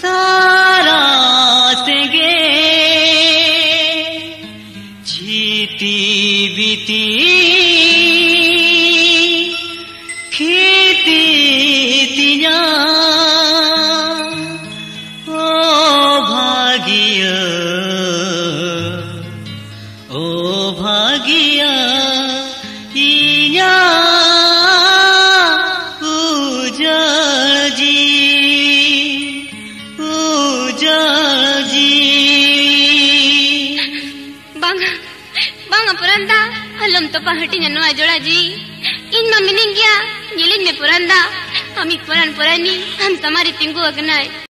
सारा सेगे जीती खेती तिया। ओ भागिया। ओ भागिया उजळजी Bang, bang puranda, alam to pahati nyano ajola ji. In mami ningya, nyilin me puranda. Kami puran purani, han tamari tinggu agnai.